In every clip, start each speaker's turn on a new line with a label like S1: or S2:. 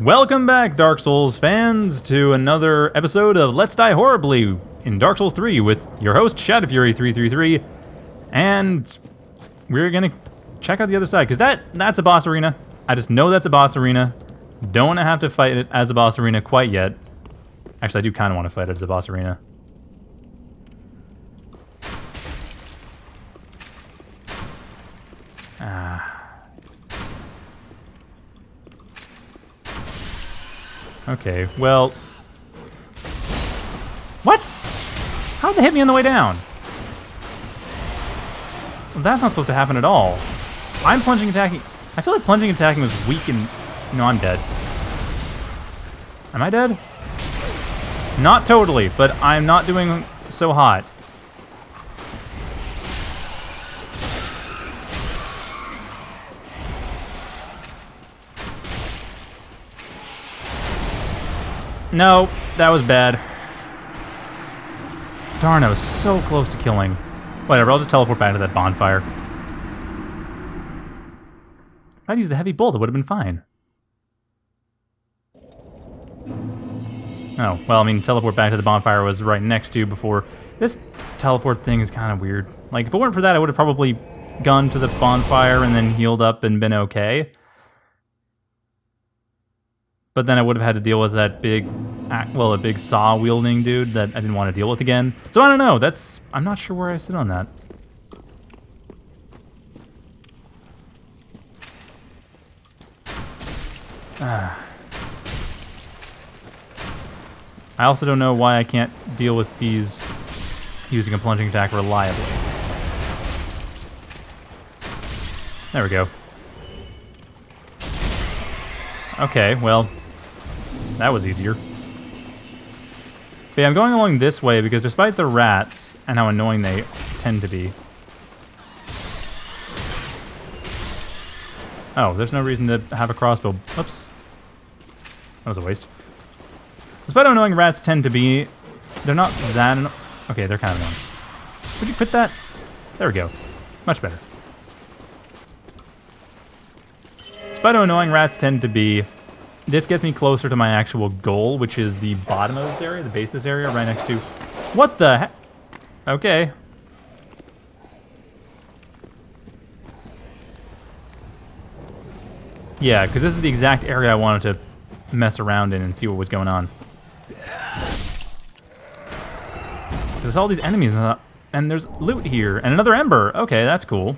S1: Welcome back, Dark Souls fans, to another episode of Let's Die Horribly in Dark Souls 3 with your host, ShadowFury333. And we're gonna check out the other side, because that, that's a boss arena. I just know that's a boss arena. Don't have to fight it as a boss arena quite yet. Actually, I do kind of want to fight it as a boss arena. Okay, well... What? How'd they hit me on the way down? Well, that's not supposed to happen at all. I'm plunging attacking... I feel like plunging attacking was weak and... No, I'm dead. Am I dead? Not totally, but I'm not doing so hot. No, that was bad. Darn, I was so close to killing. Whatever, I'll just teleport back to that bonfire. If I'd used the heavy bolt, it would have been fine. Oh, well, I mean, teleport back to the bonfire was right next to before. This teleport thing is kind of weird. Like, if it weren't for that, I would have probably gone to the bonfire and then healed up and been okay. But then I would have had to deal with that big, well, a big saw wielding dude that I didn't want to deal with again. So I don't know. That's I'm not sure where I sit on that. Ah. I also don't know why I can't deal with these using a plunging attack reliably. There we go. Okay, well, that was easier. But yeah, I'm going along this way because despite the rats and how annoying they tend to be... Oh, there's no reason to have a crossbow. Oops. That was a waste. Despite how annoying rats tend to be, they're not that Okay, they're kind of annoying. Would you quit that? There we go. Much better. Despite how annoying rats tend to be, this gets me closer to my actual goal, which is the bottom of this area, the base of this area, right next to... What the heck? Okay. Yeah, because this is the exact area I wanted to mess around in and see what was going on. There's all these enemies, and uh, there's loot here, and another ember. Okay, that's cool.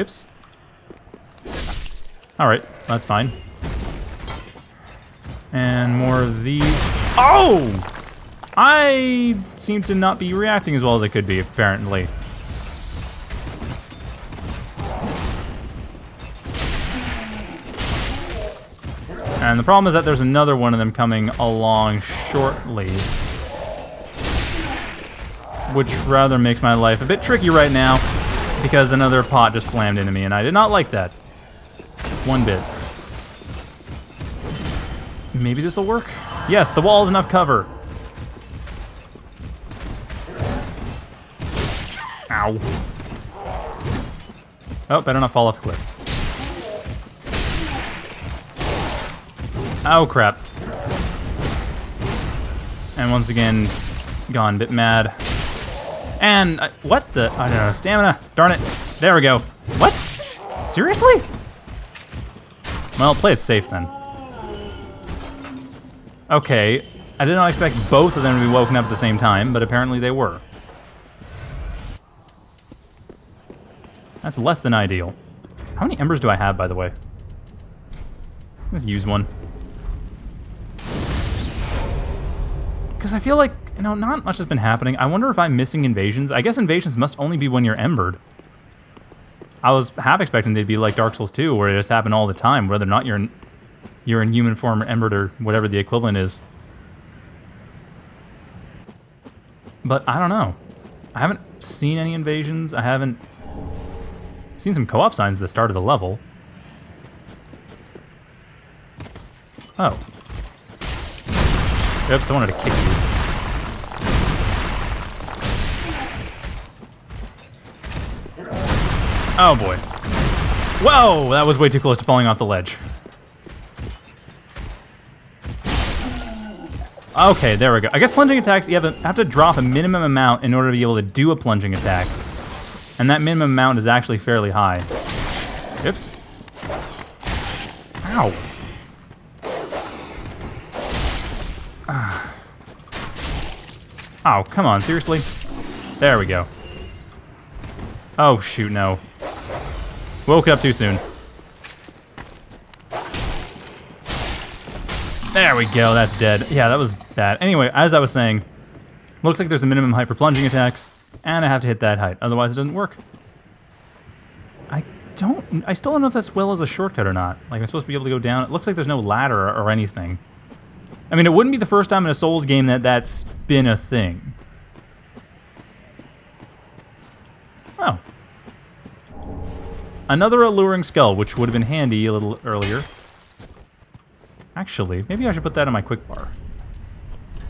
S1: Oops. Alright, that's fine. And more of these. Oh! I seem to not be reacting as well as I could be, apparently. And the problem is that there's another one of them coming along shortly. Which rather makes my life a bit tricky right now because another pot just slammed into me, and I did not like that. One bit. Maybe this will work? Yes, the wall is enough cover. Ow. Oh, better not fall off the cliff. Oh, crap. And once again, gone a bit mad. And, uh, what the? I don't know, stamina. Darn it. There we go. What? Seriously? Well, play it safe then. Okay, I did not expect both of them to be woken up at the same time, but apparently they were. That's less than ideal. How many embers do I have, by the way? Let's use one. Because I feel like you know, not much has been happening. I wonder if I'm missing invasions. I guess invasions must only be when you're embered. I was half expecting they'd be like Dark Souls 2, where it just happen all the time, whether or not you're in, you're in human form or embered or whatever the equivalent is. But I don't know. I haven't seen any invasions. I haven't seen some co-op signs at the start of the level. Oh. Oops, I wanted to kick you. Oh boy. Whoa, that was way too close to falling off the ledge. Okay, there we go. I guess plunging attacks, you have to, have to drop a minimum amount in order to be able to do a plunging attack. And that minimum amount is actually fairly high. Oops. Ow. Oh, come on, seriously? There we go. Oh, shoot, no. Woke up too soon. There we go, that's dead. Yeah, that was bad. Anyway, as I was saying, looks like there's a minimum height for plunging attacks, and I have to hit that height, otherwise it doesn't work. I don't, I still don't know if that's well as a shortcut or not. Like, I'm supposed to be able to go down. It looks like there's no ladder or anything. I mean, it wouldn't be the first time in a Souls game that that's been a thing. Oh. Another alluring skull, which would have been handy a little earlier. Actually, maybe I should put that in my quick bar.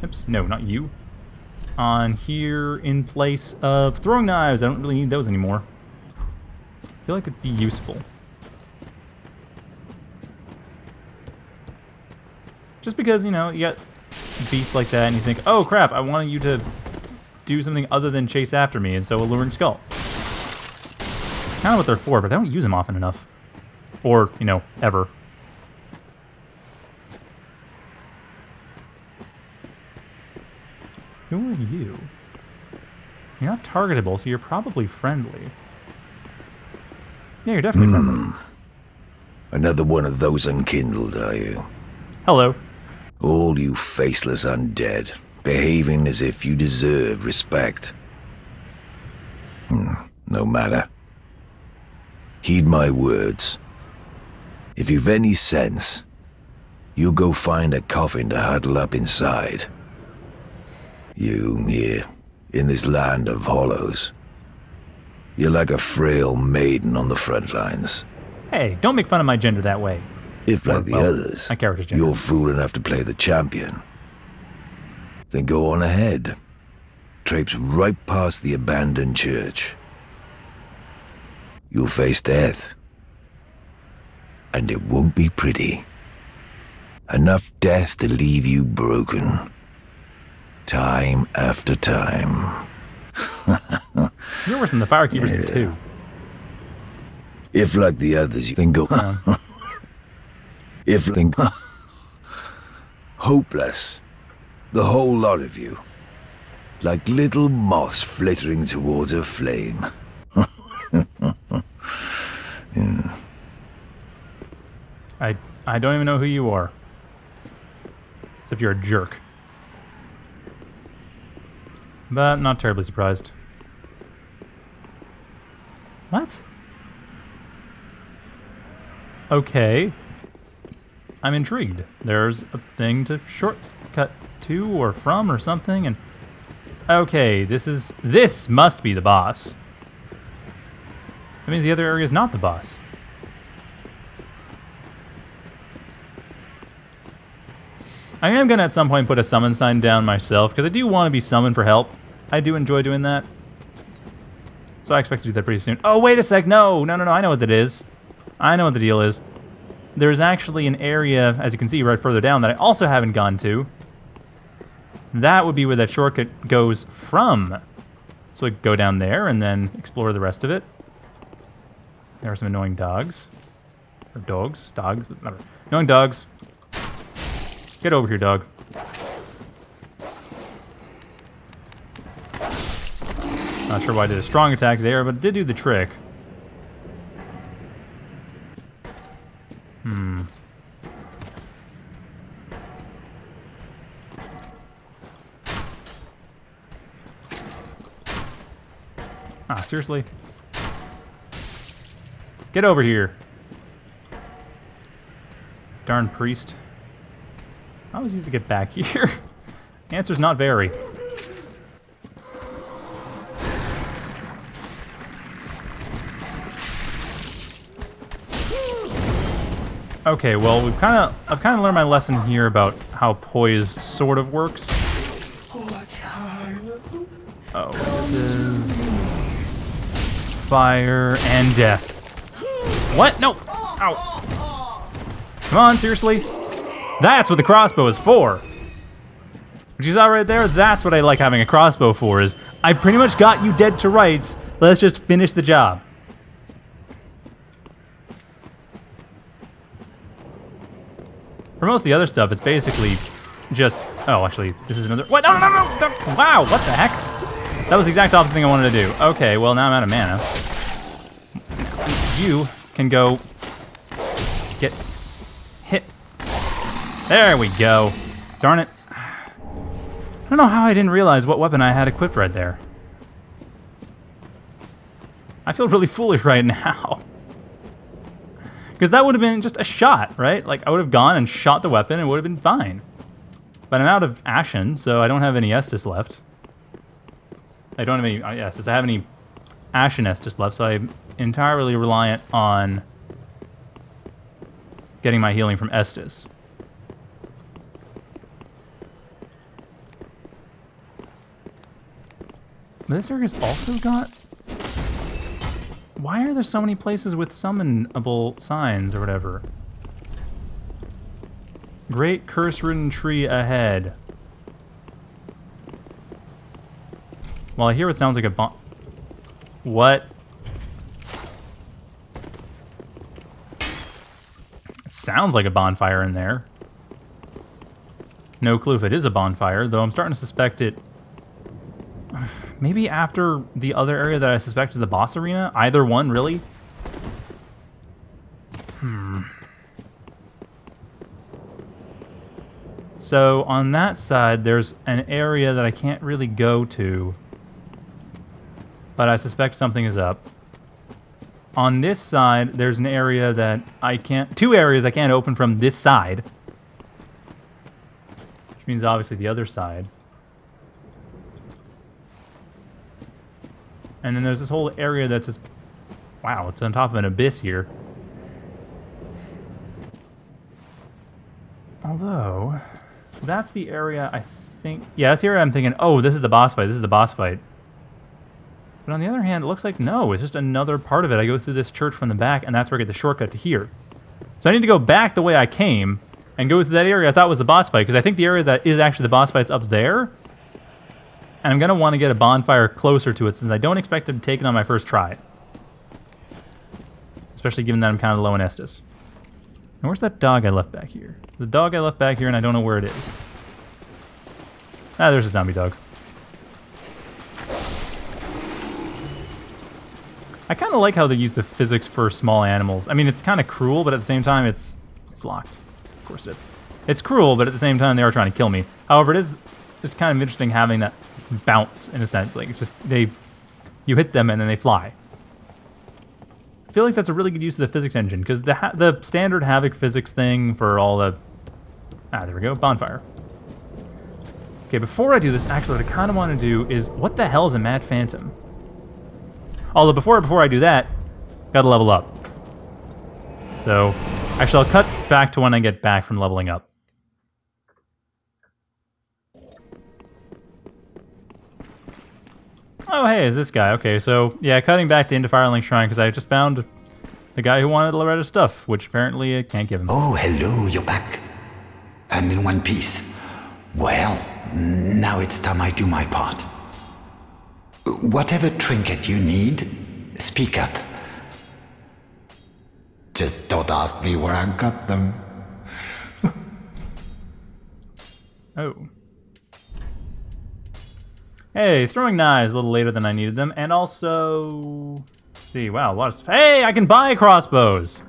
S1: Oops, no, not you. On here in place of throwing knives. I don't really need those anymore. I feel like it'd be useful. Just because, you know, you got beasts like that and you think, oh crap, I wanted you to do something other than chase after me, and so Alluring Skull. Kind of what they're for, but I don't use them often enough. Or, you know, ever. Who are you? You're not targetable, so you're probably friendly. Yeah, you're definitely friendly.
S2: Hmm. Another one of those unkindled, are you?
S1: Hello.
S2: All you faceless undead, behaving as if you deserve respect. Hmm, no matter. Heed my words. If you've any sense, you'll go find a coffin to huddle up inside. You here, in this land of hollows. You're like a frail maiden on the front lines.
S1: Hey, don't make fun of my gender that way.
S2: If, like the
S1: well,
S2: others,
S1: my character's gender.
S2: you're fool enough to play the champion, then go on ahead. Traipse right past the abandoned church. You'll face death. And it won't be pretty. Enough death to leave you broken. Time after time.
S1: You're worse than the Firekeepers
S2: Yeah.
S1: yeah. too.
S2: If, like the others, you can go. if, think. hopeless. The whole lot of you. Like little moths flittering towards a flame.
S1: I I don't even know who you are. Except you're a jerk. But not terribly surprised. What? Okay. I'm intrigued. There's a thing to shortcut to or from or something and Okay, this is this must be the boss. That means the other area is not the boss. I am gonna at some point put a summon sign down myself because I do want to be summoned for help. I do enjoy doing that. So I expect to do that pretty soon. Oh, wait a sec. No, no, no, no. I know what that is. I know what the deal is. There's actually an area, as you can see right further down, that I also haven't gone to. That would be where that shortcut goes from. So we go down there and then explore the rest of it. There are some annoying dogs. Or dogs. Dogs. Whatever. Annoying dogs. Get over here, dog. Not sure why I did a strong attack there, but it did do the trick. Hmm. Ah, seriously? Get over here. Darn priest. How is easy to get back here? Answer's not very. Okay, well, we've kind of I've kind of learned my lesson here about how poise sort of works. Oh, this is fire and death. What? No! Ow! Come on, seriously? That's what the crossbow is for! What you saw right there, that's what I like having a crossbow for, is I pretty much got you dead to rights, let's just finish the job. For most of the other stuff, it's basically just... Oh, actually, this is another... What? No, no, no, no! Wow, what the heck? That was the exact opposite thing I wanted to do. Okay, well, now I'm out of mana. You can go... Get... Hit. There we go. Darn it. I don't know how I didn't realize what weapon I had equipped right there. I feel really foolish right now. Because that would have been just a shot, right? Like, I would have gone and shot the weapon and it would have been fine. But I'm out of Ashen, so I don't have any Estus left. I don't have any uh, Estus. I have any Ashen Estus left, so I'm entirely reliant on getting my healing from Estus. This area's also got why are there so many places with summonable signs or whatever? Great curse-ridden tree ahead. Well, I hear it sounds like a bon- What? Sounds like a bonfire in there. No clue if it is a bonfire, though I'm starting to suspect it Maybe after the other area that I suspect is the boss arena? Either one, really? Hmm. So on that side, there's an area that I can't really go to. But I suspect something is up. On this side, there's an area that I can't... Two areas I can't open from this side. Which means obviously the other side. And then there's this whole area that's just... Wow, it's on top of an abyss here. Although, that's the area I think... Yeah, that's the area I'm thinking, oh, this is the boss fight. This is the boss fight. But on the other hand, it looks like no. It's just another part of it. I go through this church from the back, and that's where I get the shortcut to here. So I need to go back the way I came and go through that area I thought was the boss fight, because I think the area that is actually the boss fight's up there. And I'm going to want to get a bonfire closer to it since I don't expect to take it on my first try. Especially given that I'm kind of low in Estus. And where's that dog I left back here? The dog I left back here and I don't know where it is. Ah, there's a zombie dog. I kind of like how they use the physics for small animals. I mean, it's kind of cruel, but at the same time, it's it's locked. Of course it is. It's cruel, but at the same time, they are trying to kill me. However, it is just kind of interesting having that bounce in a sense. Like it's just they, you hit them and then they fly. I feel like that's a really good use of the physics engine because the the standard Havok physics thing for all the ah there we go bonfire. Okay, before I do this, actually, what I kind of want to do is what the hell is a Mad Phantom? Although before before I do that, gotta level up. So, actually, I'll cut back to when I get back from leveling up. Oh, hey, is this guy. Okay, so, yeah, cutting back to into Firelink Shrine, because I just found the guy who wanted Loretta's stuff, which apparently I can't give him.
S3: Oh, hello, you're back. And in one piece. Well, now it's time I do my part. Whatever trinket you need, speak up. Just don't ask me where I got them.
S1: oh. Hey, throwing knives a little later than I needed them, and also... see, wow, a lot of... Hey, I can buy crossbows!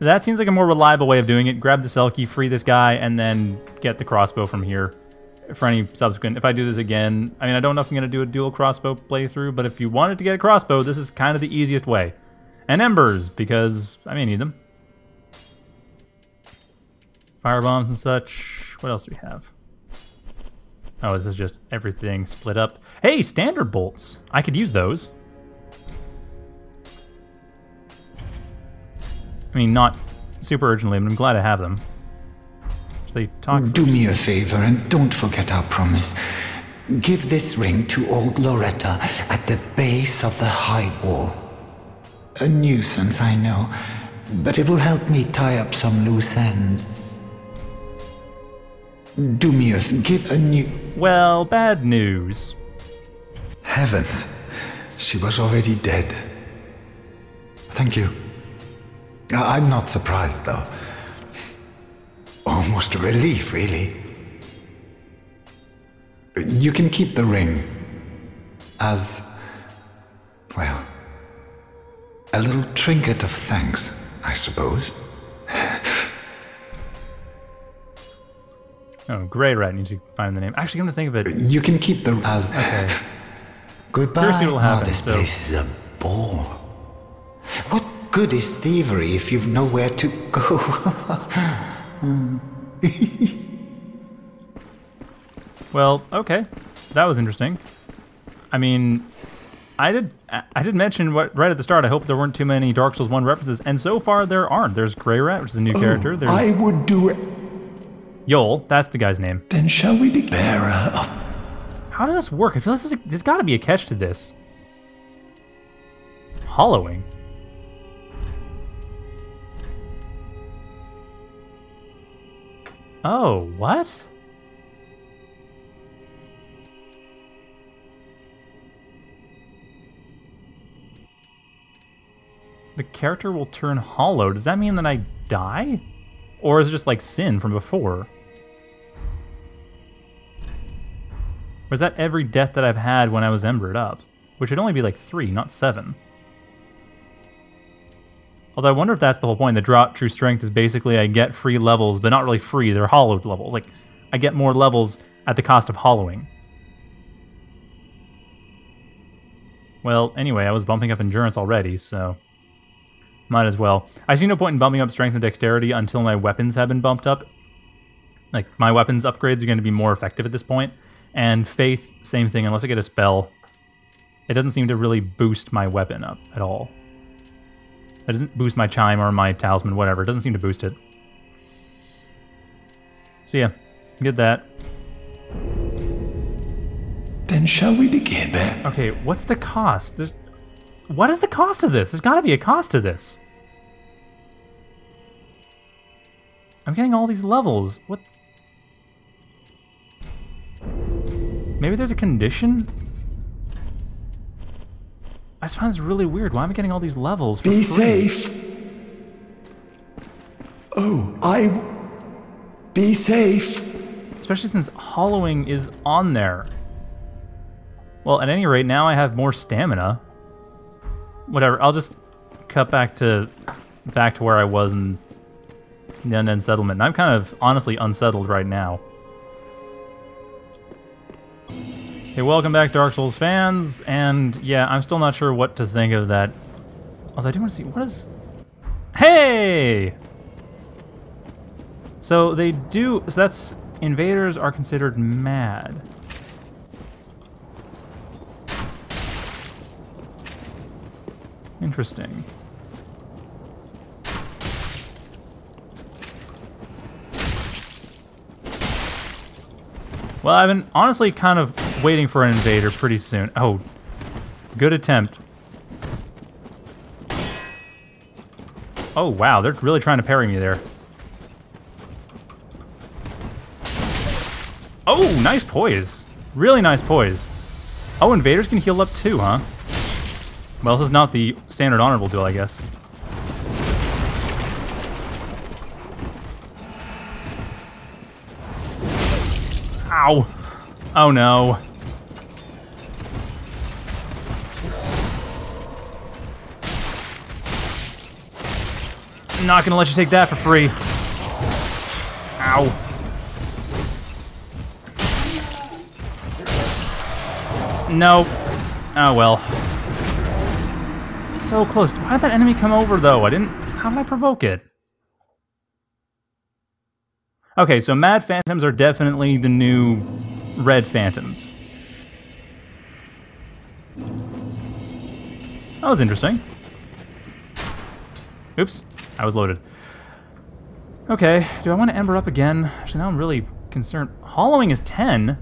S1: That seems like a more reliable way of doing it. Grab the Selkie, free this guy, and then get the crossbow from here for any subsequent... If I do this again, I mean, I don't know if I'm going to do a dual crossbow playthrough, but if you wanted to get a crossbow, this is kind of the easiest way. And embers, because I may need them. Fire bombs and such. What else do we have? Oh, this is just everything split up. Hey, standard bolts. I could use those. I mean, not super urgently, but I'm glad I have them. They talk mm.
S3: Do me a favor and don't forget our promise. Give this ring to old Loretta at the base of the high wall. A nuisance, I know, but it will help me tie up some loose ends. Do me a give a new.
S1: Well, bad news.
S3: Heavens, she was already dead. Thank you. I'm not surprised, though. Almost a relief, really. You can keep the ring as, well, a little trinket of thanks, I suppose.
S1: Oh, Greirat needs to find the name. Actually, come to think of it,
S3: You can keep the as.
S1: okay.
S3: Goodbye.
S1: Happen,
S3: Oh, this
S1: so-
S3: place is a bore. What good is thievery if you've nowhere to go? Hmm.
S1: Well, okay, that was interesting. I mean, I did I did mention what right at the start. I hope there weren't too many Dark Souls One references, and so far there aren't. There's Greirat, which is a new oh, character. There's
S4: I would do it.
S1: Yoel, that's the guy's name.
S4: Then shall we be bearer of
S1: How does this work? I feel like there's, there's got to be a catch to this. Hollowing. Oh, what? The character will turn hollow. Does that mean that I die? Or is it just like sin from before? Or is that every death that I've had when I was embered up? Which would only be like three, not seven. Although I wonder if that's the whole point. The drop true strength is basically I get free levels, but not really free. They're hollowed levels. Like I get more levels at the cost of hollowing. Well, anyway, I was bumping up endurance already, so might as well. I see no point in bumping up strength and dexterity until my weapons have been bumped up. Like my weapons upgrades are going to be more effective at this point. And faith, same thing. Unless I get a spell, it doesn't seem to really boost my weapon up at all. It doesn't boost my chime or my talisman, whatever. It doesn't seem to boost it. So yeah, get that.
S4: Then shall we begin? Bear-
S1: Okay, what's the cost? There's, what is the cost of this? There's got to be a cost to this. I'm getting all these levels. What? Maybe there's a condition? I just find this really weird. Why am I getting all these levels for
S4: Be
S1: free?
S4: safe. Oh, I. Be safe.
S1: Especially since hollowing is on there. Well, at any rate, now I have more stamina. Whatever, I'll just cut back to back to where I was in the Undead Settlement. And I'm kind of honestly unsettled right now. Hey, welcome back, Dark Souls fans. And yeah, I'm still not sure what to think of that. Although I do want to see what is. Hey! So they do. So that's invaders are considered mad. Interesting. Well, I've been honestly kind of waiting for an invader pretty soon. Oh, good attempt. Oh, wow, they're really trying to parry me there. Oh, nice poise. Really nice poise. Oh, invaders can heal up too, huh? Well, this is not the standard honorable duel, I guess. Ow. Oh no. Not gonna let you take that for free. Ow. Nope. Oh well. So close. Why did that enemy come over though? I didn't. How did I provoke it? Okay, so Mad Phantoms are definitely the new Red Phantoms. That was interesting. Oops, I was loaded. Okay, do I want to Ember up again? Actually, now I'm really concerned. Hollowing is 10?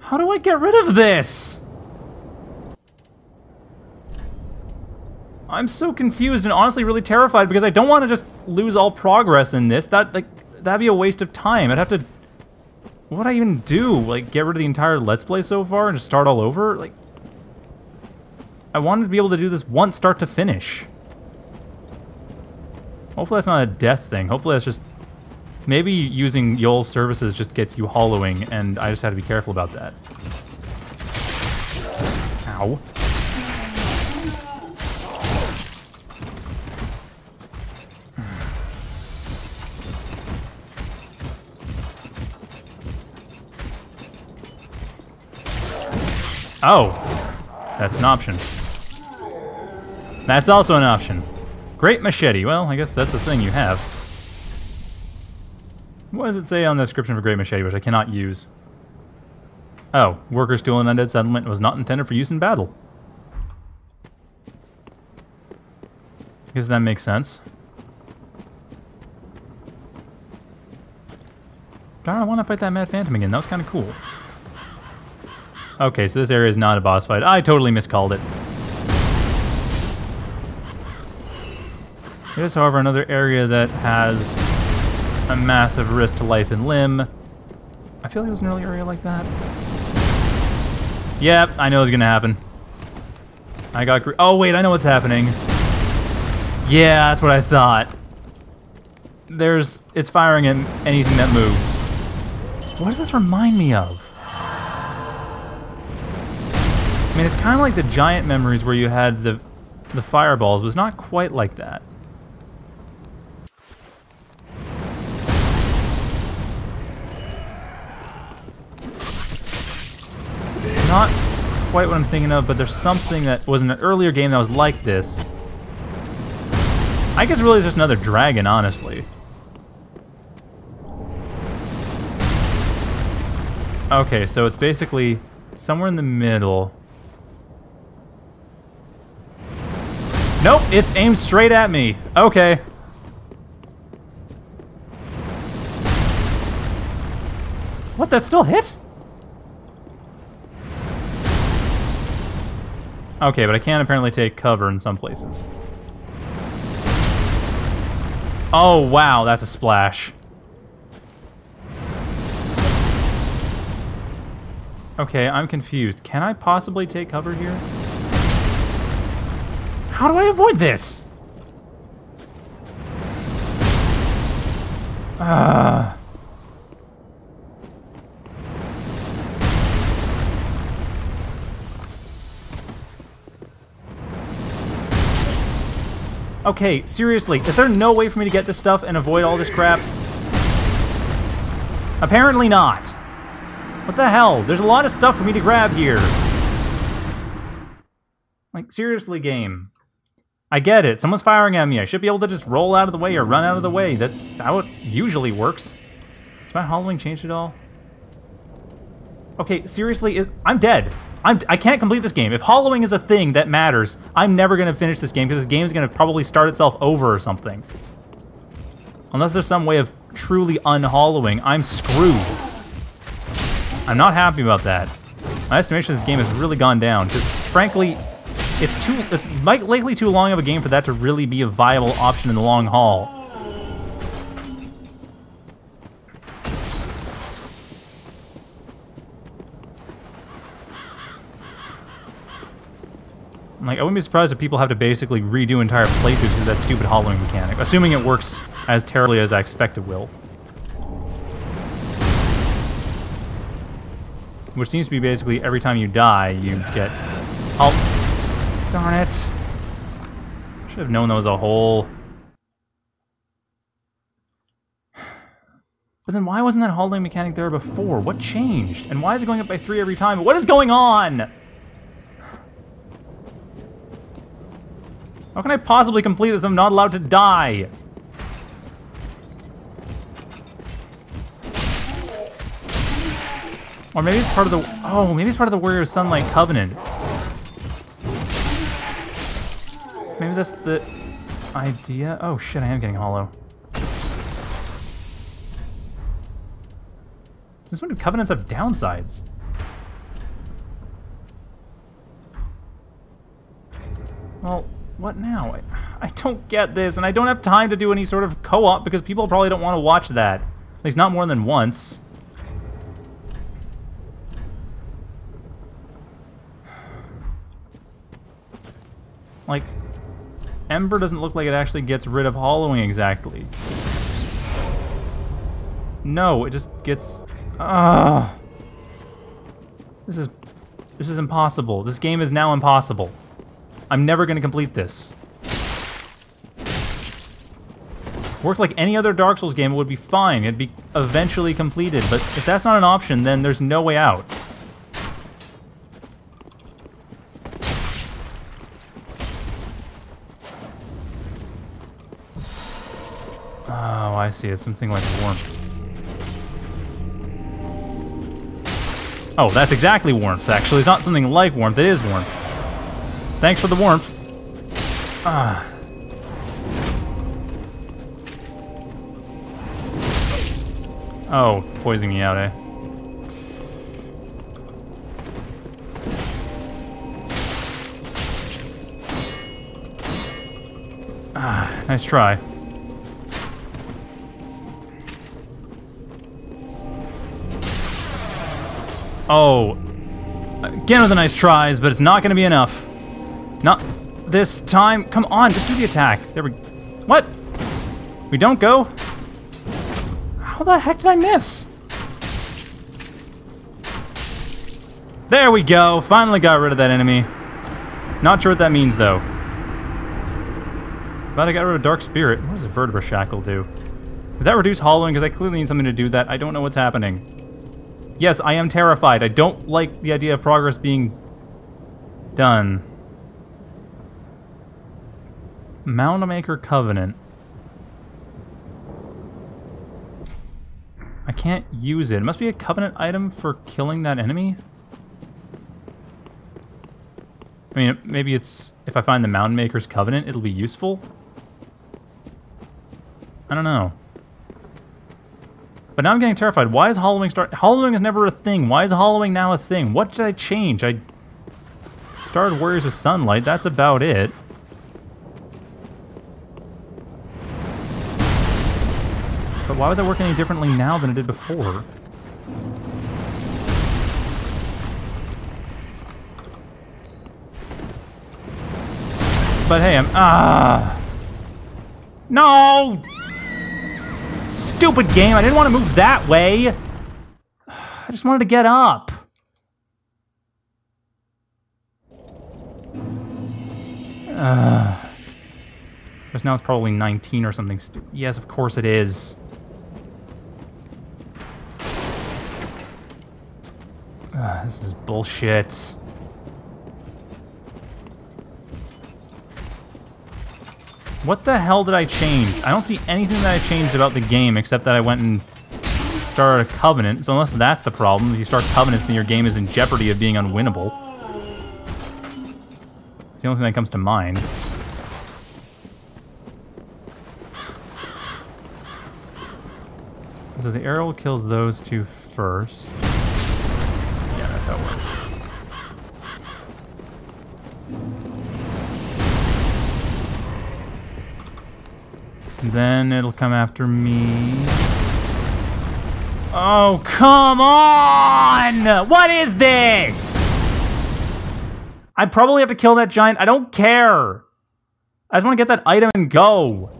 S1: How do I get rid of this? I'm so confused and honestly really terrified because I don't want to just lose all progress in this. That like that'd be a waste of time. I'd have to what would I even do? Like get rid of the entire let's play so far and just start all over? Like I wanted to be able to do this once start to finish. Hopefully that's not a death thing. Hopefully that's just maybe using Yoel's services just gets you hollowing and I just have to be careful about that. Ow. Oh, that's an option. That's also an option. Great machete. Well, I guess that's a thing you have. What does it say on the description for Great Machete, which I cannot use? Oh, workers tool an undead settlement was not intended for use in battle. I guess that makes sense. Darn, I want to fight that Mad Phantom again. That was kind of cool. Okay, so this area is not a boss fight. I totally miscalled it. It is, however, another area that has a massive risk to life and limb. I feel like it was an early area like that. Yep, I know it's gonna happen. I got Oh, wait, I know what's happening. Yeah, that's what I thought. There's... It's firing at anything that moves. What does this remind me of? I mean, it's kind of like the giant memories where you had the the fireballs, but it's not quite like that. Not quite what I'm thinking of, but there's something that was in an earlier game that was like this. I guess really it's just another dragon, honestly. Okay, so it's basically somewhere in the middle. Nope, it's aimed straight at me. Okay. What, that still hit? Okay, but I can't apparently take cover in some places. Oh, wow, that's a splash. Okay, I'm confused. Can I possibly take cover here? How do I avoid this? Ah. Okay, seriously, is there no way for me to get this stuff and avoid all this crap? Apparently not. What the hell? There's a lot of stuff for me to grab here. Like, seriously, game. I get it. Someone's firing at me. I should be able to just roll out of the way or run out of the way. That's how it usually works. Has my hollowing changed at all? Okay, seriously, I'm dead. I'm, I can't complete this game. If hollowing is a thing that matters, I'm never going to finish this game because this game is going to probably start itself over or something. Unless there's some way of truly unhollowing, I'm screwed. I'm not happy about that. My estimation of this game has really gone down. Because, frankly, it's too it's likely too long of a game for that to really be a viable option in the long haul. Like, I wouldn't be surprised if people have to basically redo entire playthroughs because of that stupid hollowing mechanic, assuming it works as terribly as I expect it will. Which seems to be basically every time you die, you get... Oh, Darn it. Should have known that was a hole. But then why wasn't that holding mechanic there before? What changed? And why is it going up by three every time? What is going on? How can I possibly complete this? I'm not allowed to die. Or maybe it's part of the... Oh, maybe it's part of the Warrior Sunlight Covenant. Maybe that's the idea? Oh shit, I am getting hollow. This one, do Covenants have downsides? Well, what now? I, I don't get this, and I don't have time to do any sort of co-op because people probably don't want to watch that. At least not more than once. Like, Ember doesn't look like it actually gets rid of hollowing exactly. No, it just gets... Ah. This is... This is impossible. This game is now impossible. I'm never going to complete this. Worked like any other Dark Souls game, it would be fine. It'd be eventually completed. But if that's not an option, then there's no way out. Oh, I see. It's something like warmth. Oh, that's exactly warmth, actually. It's not something like warmth. It is warmth. Thanks for the warmth. Ah. Oh, poisoning me out, eh? Ah, nice try. Oh. Again with the nice tries, but it's not going to be enough. Not this time. Come on, just do the attack. There we... What? We don't go? How the heck did I miss? There we go. Finally got rid of that enemy. Not sure what that means, though. But I got rid of Dark Spirit. What does a Vertebra Shackle do? Does that reduce hollowing? Because I clearly need something to do that. I don't know what's happening. Yes, I am terrified. I don't like the idea of progress being done. Moundmaker Covenant. I can't use it. It must be a Covenant item for killing that enemy? I mean, maybe it's... If I find the Moundmaker's Covenant, it'll be useful? I don't know. But now I'm getting terrified. Why is hollowing start? Hollowing is never a thing. Why is hollowing now a thing? What did I change? I started Warriors of Sunlight. That's about it. Why would that work any differently now than it did before? But hey, I'm... Ah! No! Stupid game! I didn't want to move that way! I just wanted to get up. Uh, because now it's probably 19 or something. Yes, of course it is. Ah, this is bullshit. What the hell did I change? I don't see anything that I changed about the game except that I went and started a covenant. So unless that's the problem, if you start covenants, then your game is in jeopardy of being unwinnable. It's the only thing that comes to mind. So the arrow will kill those two first. Then it'll come after me. Oh, come on! What is this? I probably have to kill that giant. I don't care. I just want to get that item and go.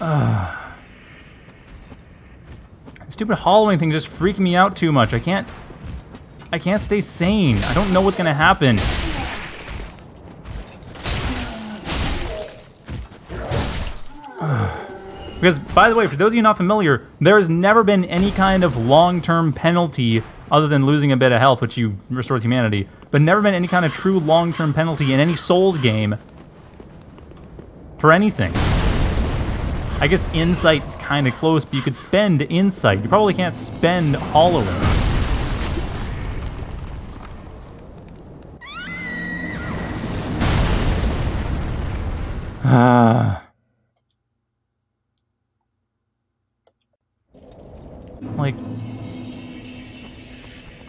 S1: Ugh. Stupid hollowing thing just freaking me out too much. I can't... I can't stay sane. I don't know what's going to happen. Because, by the way, for those of you not familiar, there has never been any kind of long-term penalty other than losing a bit of health, which you restore to humanity, but never been any kind of true long-term penalty in any Souls game for anything. I guess Insight is kind of close, but you could spend Insight. You probably can't spend Hollowing. Ah. Like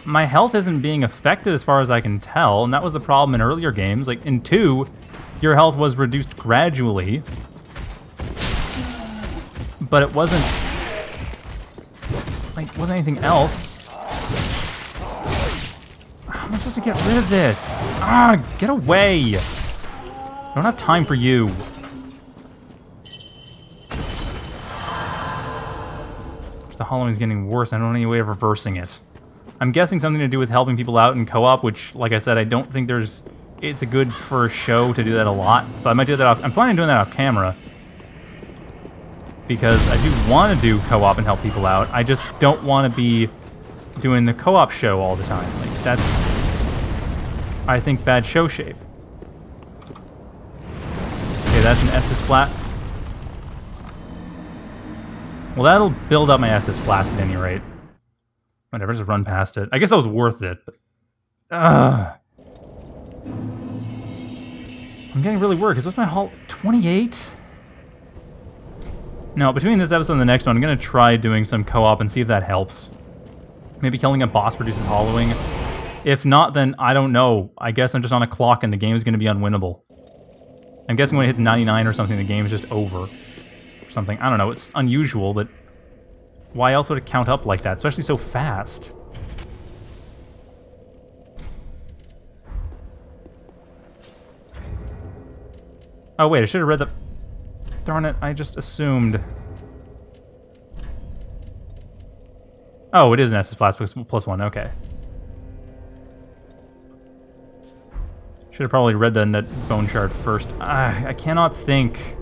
S1: my health isn't being affected as far as I can tell, and that was the problem in earlier games. Like, in 2, your health was reduced gradually, but it wasn't... Like, wasn't anything else. How am I supposed to get rid of this? Ah, get away! I don't have time for you. The hollowing's getting worse. I don't know any way of reversing it. I'm guessing something to do with helping people out in co-op, which, like I said, I don't think there's... It's a good for a show to do that a lot. So I might do that off... I'm planning on doing that off camera. Because I do want to do co-op and help people out. I just don't want to be doing the co-op show all the time. Like, that's... I think bad show shape. Okay, that's an Estus flat. Well, that'll build up my Estus flask at any rate. Whatever, just run past it. I guess that was worth it, but... Ugh. I'm getting really worried, because what's my haul? 28? No, between this episode and the next one, I'm going to try doing some co-op and see if that helps. Maybe killing a boss produces hollowing. If not, then I don't know. I guess I'm just on a clock and the game is going to be unwinnable. I'm guessing when it hits 99 or something, the game is just over. Something. I don't know. It's unusual, but why else would it count up like that, especially so fast? Oh wait, I should have read the... Darn it, I just assumed... Oh, it is an Estus Flask plus one, okay. Should have probably read the net bone shard first. Ah, I cannot think.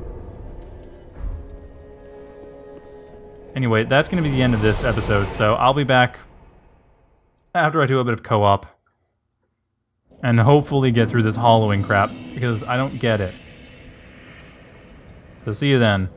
S1: Anyway, that's going to be the end of this episode, so I'll be back after I do a bit of co-op. And hopefully get through this hollowing crap, because I don't get it. So see you then.